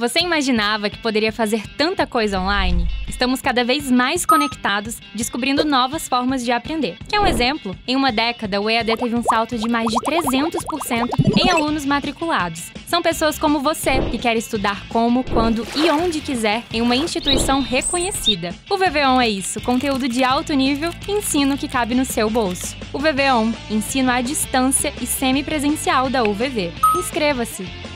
Você imaginava que poderia fazer tanta coisa online? Estamos cada vez mais conectados, descobrindo novas formas de aprender. Quer um exemplo? Em uma década, o EAD teve um salto de mais de 300% em alunos matriculados. São pessoas como você que quer estudar como, quando e onde quiser em uma instituição reconhecida. O VVON é isso, conteúdo de alto nível e ensino que cabe no seu bolso. O VVON, ensino à distância e semipresencial da UVV. Inscreva-se!